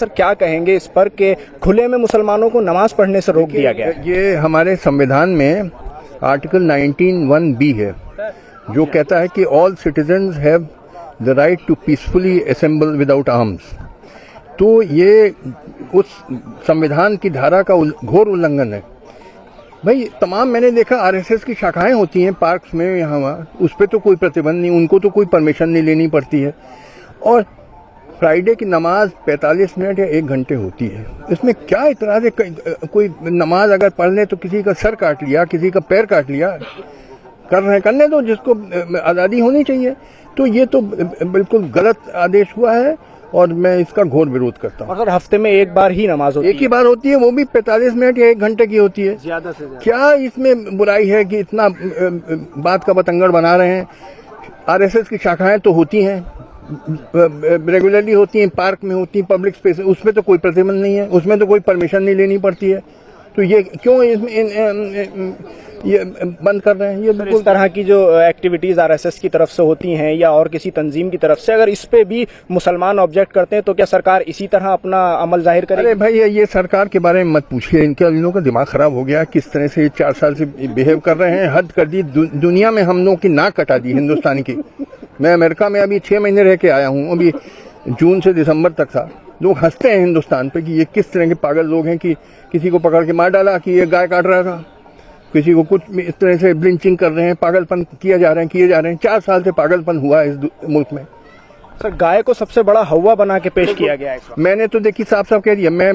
Sir क्या कहेंगे इस पर कि खुले में मुसलमानों को नमाज़ पढ़ने से रोक दिया गया? ये हमारे संविधान में आर्टिकल 19 वन बी है, जो कहता है कि all citizen have the right to peacefully assemble without arms तो ये उस संविधान की धारा का घोर उल्लंघन है। भाई, तमाम मैंने देखा आरएसएस की शाखाएँ होती हैं पार्क्स में, यहाँ वहाँ, उस पर तो कोई प्रतिबंध नहीं, उनको तो कोई परमिशन नहीं लेनी पड़ती है। और फ्राइडे की नमाज़ 45 मिनट या एक घंटे होती है। इसमें क्या इतराज है? कोई नमाज़ अगर पढ़ ले तो किसी का सर काट लिया किसी का पैर काट लिया कर रहे करने दो जिसको आज़ादी होनी चाहिए। तो ये तो बिल्कुल गलत आदेश हुआ है और मैं इसका घोर विरोध करता हूँ। अगर हफ़्ते में एक बार ही नमाज़ होती एक ही बार होती है वो भी 45 मिनट या एक घंटे की होती है। ज़्यादा से ज़्यादा। क्या इसमें बुराई है कि इतना बात का बतंगड़ बना रहे हैं? आरएसएस की शाखाएँ तो होती हैं रेगुलरली होती हैं पार्क में होती हैं पब्लिक स्पेस उसमें तो कोई प्रतिबंध नहीं है उसमें तो कोई परमिशन नहीं लेनी पड़ती है। तो ये क्यों इसमें इन, इन, ये बंद कर रहे हैं? ये बिल्कुल तरह की जो एक्टिविटीज़ आरएसएस की तरफ़ से होती हैं या और किसी तंजीम की तरफ़ से अगर इस पे भी मुसलमान ऑब्जेक्ट करते हैं तो क्या सरकार इसी तरह अपना अमल ज़ाहिर करे अरे भाई ये ये सरकार के बारे में मत पूछिए। इनके इन लोगों का दिमाग खराब हो गया किस तरह से ये चार साल से बिहेव कर रहे हैं हद कर दी। दु, दुनिया में हम लोगों की नाक कटा दी हिंदुस्तान की। मैं अमेरिका में अभी छः महीने रह के आया हूँ अभी जून से दिसंबर तक था। लोग हँसते हैं हिंदुस्तान पे कि ये किस तरह के पागल लोग हैं कि किसी को पकड़ के मार डाला कि ये गाय काट रहा था। किसी को कुछ इस तरह से ब्लिंचिंग कर रहे हैं पागलपन किया जा रहे हैं किए जा रहे हैं। चार साल से पागलपन हुआ है इस मुल्क में। सर गाय को सबसे बड़ा हवा बना के पेश किया गया है मैंने तो देखी साफ़ साफ़ कह दिया मैं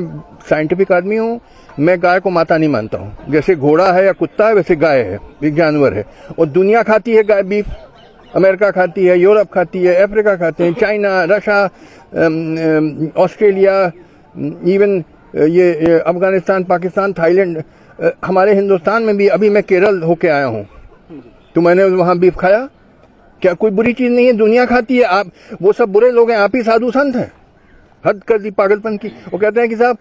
साइंटिफिक आदमी हूँ मैं गाय को माता नहीं मानता हूँ। जैसे घोड़ा है या कुत्ता है वैसे गाय है एक जानवर है। और दुनिया खाती है गाय बीफ। अमेरिका खाती है यूरोप खाती है अफ्रीका खाते हैं चाइना अम, ऑस्ट्रेलिया इवन ये, ये अफ़गानिस्तान पाकिस्तान थाईलैंड हमारे हिंदुस्तान में भी अभी मैं केरल होके आया हूँ। तो मैंने वहाँ बीफ खाया। क्या कोई बुरी चीज़ नहीं है? दुनिया खाती है। आप वो सब बुरे लोग हैं। आप ही साधु संत हैं। हद कर दी पागलपन की। वो कहते हैं कि साहब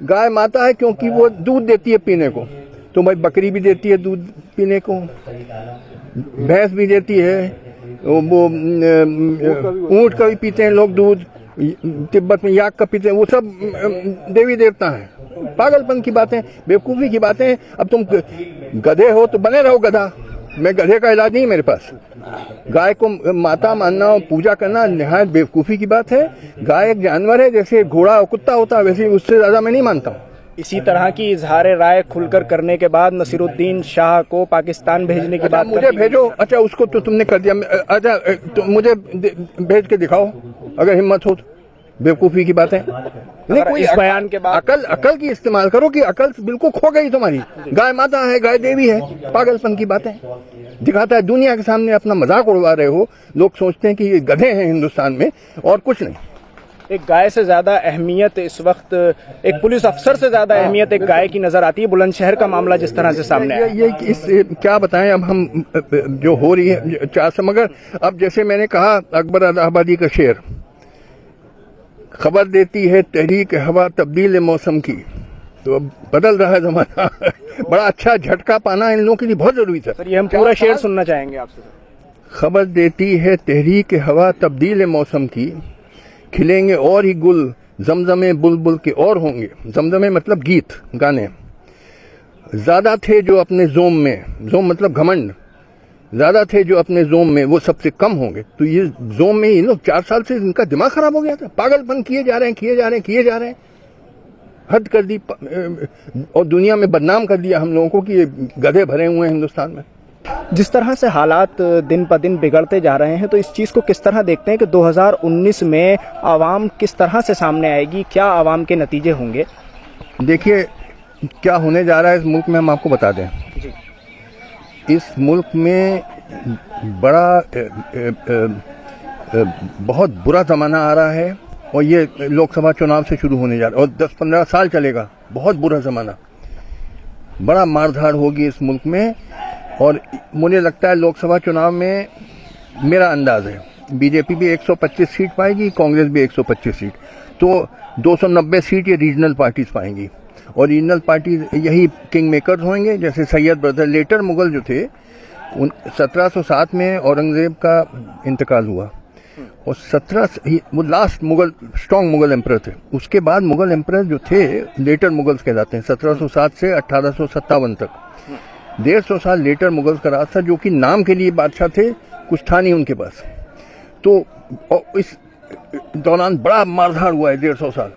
गाय माता है क्योंकि वो दूध देती है पीने को। तो भाई बकरी भी देती है दूध पीने को। भैंस भी देती है। वो ऊँट का भी पीते हैं लोग दूध। तिब्बत में याक का पीते हैं। वो सब देवी देवता हैं। पागलपन की बातें, बेवकूफ़ी की बातें। अब तुम गधे हो तो बने रहो गधा। मैं गधे का इलाज नहीं मेरे पास। गाय को माता मानना और पूजा करना निहायत बेवकूफ़ी की बात है। गाय एक जानवर है, जैसे घोड़ा और कुत्ता होता है, वैसे उससे ज़्यादा मैं नहीं मानता हूँ। इसी तरह की इजहार राय खुलकर करने के बाद नसीरुद्दीन शाह को पाकिस्तान भेजने की बात मुझे भेजो। अच्छा उसको तो तुमने कर दिया। अच्छा तो मुझे भेज के दिखाओ अगर हिम्मत हो तो। बेवकूफ़ी की बातें। नहीं कोई इस बयान के बाद- अकल अकल की इस्तेमाल करो कि अकल बिल्कुल खो गई तुम्हारी। गाय माता है गाय देवी है पागलपन की बात। है दिखाता है दुनिया के सामने अपना मज़ाक उड़वा रहे हो। लोग सोचते हैं कि ये गधे हैं हिंदुस्तान में और कुछ नहीं। एक गाय से ज़्यादा अहमियत इस वक्त एक पुलिस अफसर से ज़्यादा अहमियत एक गाय की नज़र आती है बुलंदशहर का मामला जिस तरह से सामने आया ये, ये इस क्या बताएँ अब हम जो हो रही है चार से मगर अब जैसे मैंने कहा अकबर आबादी का शेर खबर देती है तहरीक हवा तब्दील मौसम की। तो अब बदल रहा है जमाना। बड़ा अच्छा झटका पाना इन लोगों के लिए बहुत ज़रूरी था। सर ये हम पूरा शेर सुनना चाहेंगे आपसे खबर देती है तहरीक हवा तब्दील मौसम की खिलेंगे और ही गुल, जमजमे बुलबुल के और होंगे। जमजमे मतलब गीत, गाने। ज़्यादा थे जो अपने जोम में, जोम मतलब घमंड। ज़्यादा थे जो अपने जोम में, वो सबसे कम होंगे। तो ये जोम में इन लोग चार साल से इनका दिमाग खराब हो गया था। पागलपन किए जा रहे हैं, किए जा रहे हैं, किए जा रहे हैं। हद कर दी और दुनिया में बदनाम कर दिया हम लोगों को कि ये गधे भरे हुए हैं हिंदुस्तान में। जिस तरह से हालात दिन ब दिन बिगड़ते जा रहे हैं तो इस चीज़ को किस तरह देखते हैं कि 2019 में आवाम किस तरह से सामने आएगी? क्या आवाम के नतीजे होंगे? देखिए क्या होने जा रहा है इस मुल्क में हम आपको बता दें। जी। इस मुल्क में बड़ा अ, अ, अ, बहुत बुरा जमाना आ रहा है और ये लोकसभा चुनाव से शुरू होने जा रहा है और 10-15 साल चलेगा बहुत बुरा जमाना। बड़ा मारधाड़ होगी इस मुल्क में और मुझे लगता है लोकसभा चुनाव में मेरा अंदाज है, बीजेपी भी 125 सीट पाएगी, कांग्रेस भी 125 सीट। तो 290 सीट ये रीजनल पार्टीज़ पाएँगी। और रीजनल पार्टीज़ यही किंग मेकर्स होंगे, जैसे सैयद ब्रदर लेटर मुगल जो थे, उन 1707 में औरंगज़ेब का इंतकाल हुआ। और सत्रह वो last Mughal strong Mughal emperor थे। उसके बाद मुगल एम्पर जो थे लेटर मुगल्स कहलाते हैं 1707 से अठारह तक। डेढ़ सौ साल लेटर मुगल्स का राज था, जो कि नाम के लिए बादशाह थे, कुछ था नहीं उनके पास। तो इस दौरान बड़ा मारधाड़ हुआ है डेढ़ सौ साल।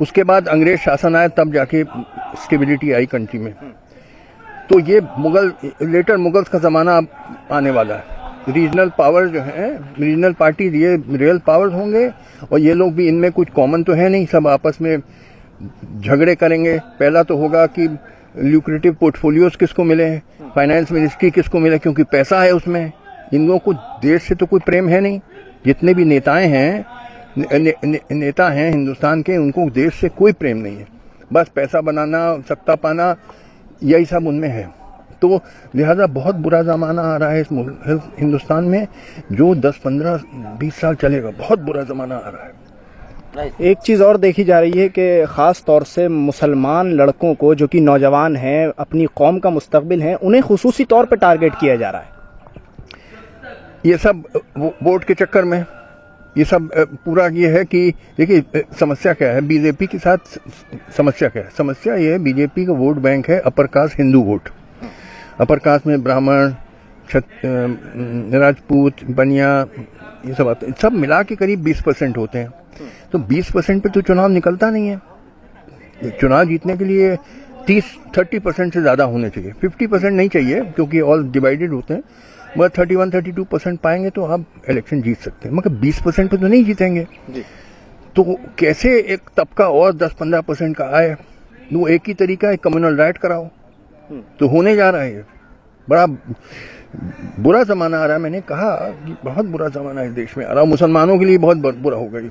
उसके बाद अंग्रेज़ शासन आया, तब जाके स्टेबिलिटी आई कंट्री में। तो ये मुगल, लेटर मुगल्स का ज़माना अब आने वाला है। रीजनल पावर जो है रीजनल पार्टी ये रियल पावर्स होंगे, और ये लोग भी इनमें कुछ कॉमन तो है नहीं, सब आपस में झगड़े करेंगे। पहला तो होगा कि ल्यूक्रेटिव पोर्टफोलियोज किसको मिले फाइनेंस मिनिस्ट्री किसको मिले? क्योंकि पैसा है उसमें। इन लोगों को देश से तो कोई प्रेम है नहीं। जितने भी नेताएँ हैं ने, ने, ने, नेता हैं हिंदुस्तान के उनको देश से कोई प्रेम नहीं है। बस पैसा बनाना सत्ता पाना यही सब उनमें है। तो लिहाजा बहुत बुरा ज़माना आ रहा है इस हिंदुस्तान में। जो 10 15 20 साल चलेगा बहुत बुरा ज़माना आ रहा है। एक चीज़ और देखी जा रही है कि ख़ास तौर से मुसलमान लड़कों को जो कि नौजवान हैं अपनी कौम का मुस्तबिल हैं उन्हें खसूसी तौर पर टारगेट किया जा रहा है। ये सब वोट के चक्कर में ये सब पूरा ये है कि देखिए समस्या क्या है? बीजेपी के साथ समस्या क्या है? समस्या ये है बीजेपी का वोट बैंक है upper caste Hindu vote. Upper caste में ब्राह्मण राजपूत बनिया ये सब आते सब मिला के करीब 20 परसेंट होते हैं। तो 20 परसेंट पे तो चुनाव निकलता नहीं है। चुनाव जीतने के लिए 30 30 परसेंट से ज़्यादा होने चाहिए। 50 परसेंट नहीं चाहिए क्योंकि ऑल डिवाइडेड होते हैं। मगर 31 32 परसेंट पाएँगे तो आप इलेक्शन जीत सकते हैं। मगर 20 परसेंट पे तो नहीं जीतेंगे। जी। तो कैसे एक तबका और 10-15 परसेंट का आए? वो एक ही तरीका है कम्युनल राइट कराओ। तो होने जा रहा है बड़ा बुरा जमाना आ रहा है। मैंने कहा कि बहुत बुरा जमाना है देश में। आ रहा मुसलमानों के लिए बहुत बुरा होगा ये।